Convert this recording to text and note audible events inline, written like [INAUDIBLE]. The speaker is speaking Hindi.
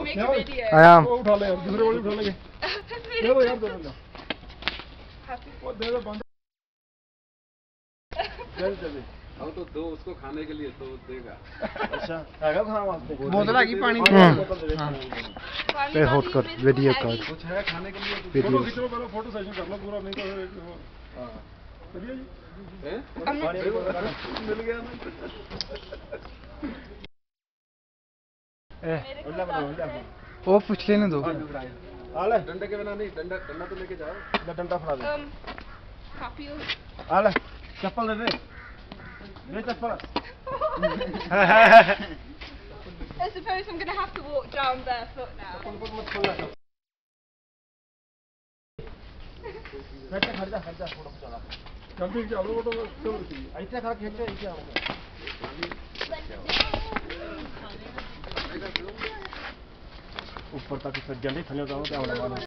आयाम उठा ले यार दूसरे वाली उठा लेंगे दे दो यार दे दो वो दे दो बंद चल चल अब तो दो उसको खाने के लिए तो देगा। अच्छा। आएगा खाना वास्ते बोतल आ गई पानी की हाँ। पे हॉट कर वीडियो कर। कुछ है खाने के लिए? वीडियो खींच लो पहले फ़ोटो सेशन कर लो पूरा नहीं तो हाँ। चलिए। जी हैं मिल गया। ना [LAUGHS] [LAUGHS] वो पूछ लेने दो आले डंडे के बिना नहीं डंडा डंडा तो लेके जाओ डंडा फड़ा दे आले चप्पल दे दे दे चप्पल I suppose I'm going to have to walk down barefoot now. खर्चा खर्चा खर्चा थोड़ा चला कंप्लीट चालू तो चलो ऐसे खा के खर्चा ऐसे आओगे पड़ता कि सज्जन नहीं थे